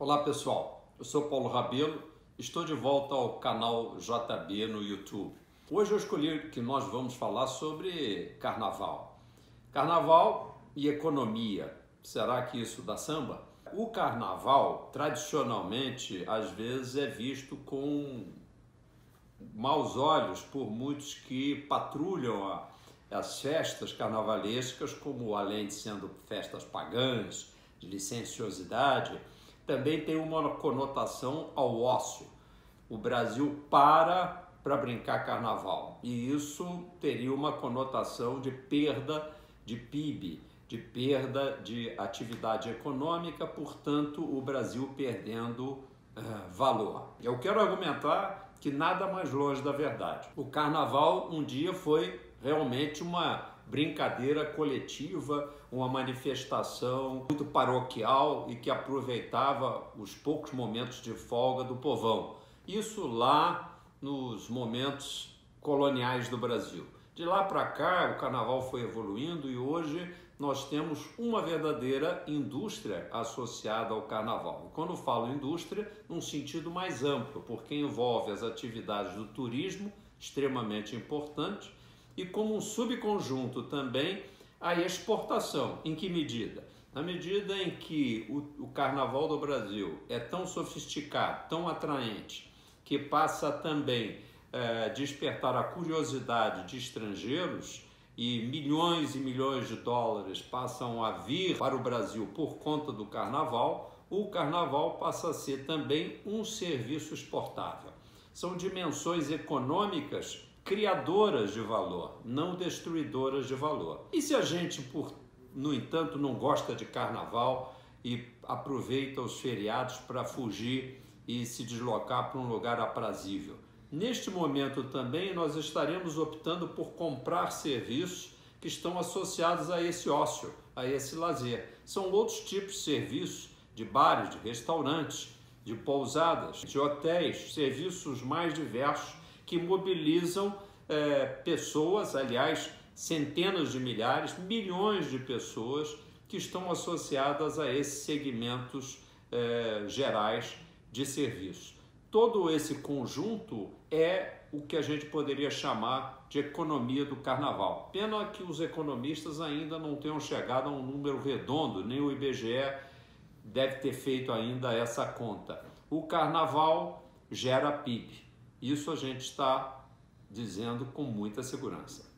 Olá pessoal, eu sou Paulo Rabelo, estou de volta ao canal JB no YouTube. Hoje eu escolhi que nós vamos falar sobre carnaval. Carnaval e economia. Será que isso dá samba? O carnaval, tradicionalmente, às vezes é visto com maus olhos por muitos que patrulham as festas carnavalescas, como além de sendo festas pagãs, de licenciosidade, também tem uma conotação ao ócio. O Brasil para para brincar carnaval e isso teria uma conotação de perda de PIB, de perda de atividade econômica, portanto, o Brasil perdendo uh, valor. Eu quero argumentar que nada mais longe da verdade. O carnaval um dia foi realmente uma brincadeira coletiva, uma manifestação muito paroquial e que aproveitava os poucos momentos de folga do povão. Isso lá nos momentos coloniais do Brasil. De lá para cá, o carnaval foi evoluindo e hoje nós temos uma verdadeira indústria associada ao carnaval. Quando falo indústria, num sentido mais amplo, porque envolve as atividades do turismo, extremamente importante, e como um subconjunto também a exportação. Em que medida? Na medida em que o, o carnaval do Brasil é tão sofisticado, tão atraente, que passa também é, despertar a curiosidade de estrangeiros e milhões e milhões de dólares passam a vir para o Brasil por conta do carnaval, o carnaval passa a ser também um serviço exportável. São dimensões econômicas criadoras de valor, não destruidoras de valor. E se a gente, por, no entanto, não gosta de carnaval e aproveita os feriados para fugir e se deslocar para um lugar aprazível? Neste momento também nós estaremos optando por comprar serviços que estão associados a esse ócio, a esse lazer. São outros tipos de serviços, de bares, de restaurantes, de pousadas, de hotéis, serviços mais diversos que mobilizam é, pessoas, aliás, centenas de milhares, milhões de pessoas que estão associadas a esses segmentos é, gerais de serviço. Todo esse conjunto é o que a gente poderia chamar de economia do carnaval. Pena que os economistas ainda não tenham chegado a um número redondo, nem o IBGE deve ter feito ainda essa conta. O carnaval gera PIB. Isso a gente está dizendo com muita segurança.